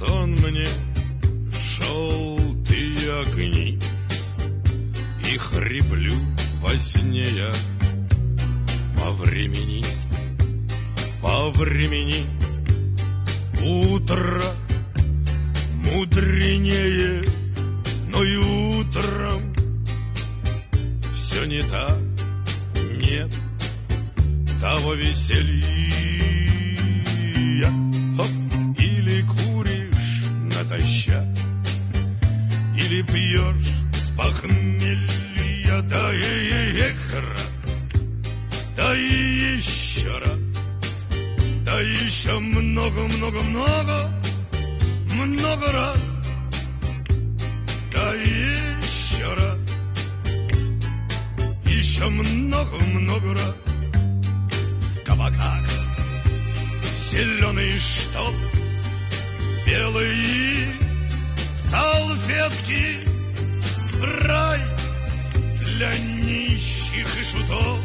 сон мне желтые огни. И хриплю во сне я по времени, по времени. Утро мудренее, но и утром Все не так, нет того веселья натощак Или пьешь с похмелья Да и эх раз Да и еще раз. Да еще много-много-много Много раз. Да еще раз. Еще много-много раз. В кабаках Зеленый штоп Белые салфетки Рай для нищих и шутов.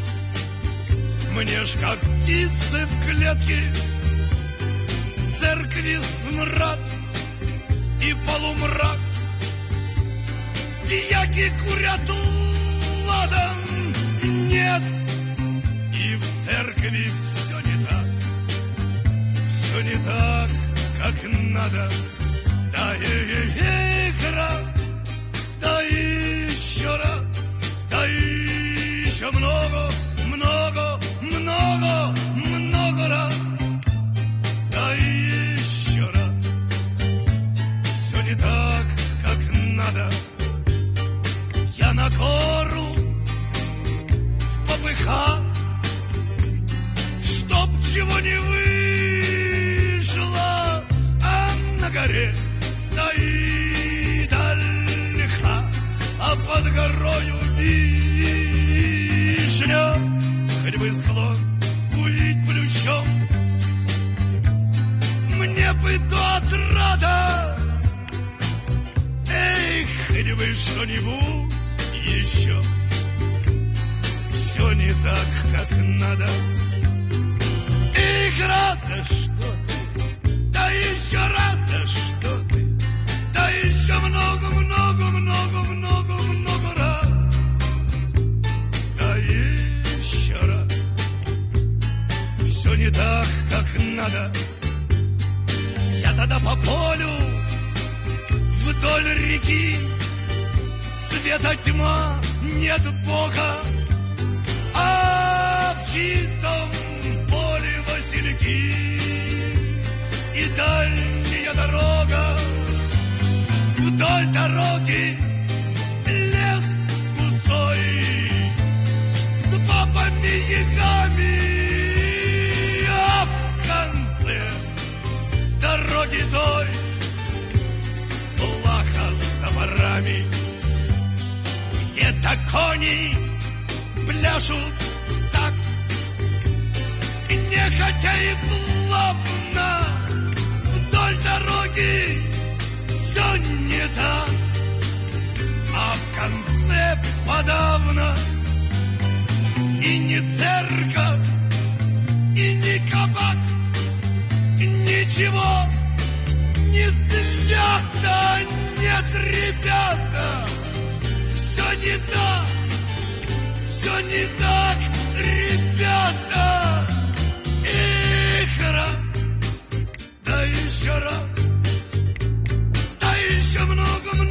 Мне ж как птицы в клетке В церкви смрад и полумрак. Дьяки курят ладан надо Да и игра Да еще раз Да еще много, много, много, много раз Да еще раз. Все не так, как надо. Я на гору в попыхах Чтоб чего не вышло горе стоит ольха А под горою вишня. Хоть бы склон увидеть плющом Мне бы то отрада. Эх, хоть бы что-нибудь еще. Все не так, как надо. Эх, раз, да что ты? Да еще раз, не так, как надо. Я тогда по полю Вдоль реки. Света тьма, нет Бога. А в чистом поле васильки. И дальняя дорога Вдоль дороги. Лес густой С бабами ягами той Плаха с топорами Где-то кони пляшут в такт? Нехотя и плавно Вдоль дороги. Все не так. А в конце подавно. И не церковь, и не кабак Ничего не свято Нет, ребята. Все не так Все не так, ребята. Эх, раз Да еще раз Да еще много,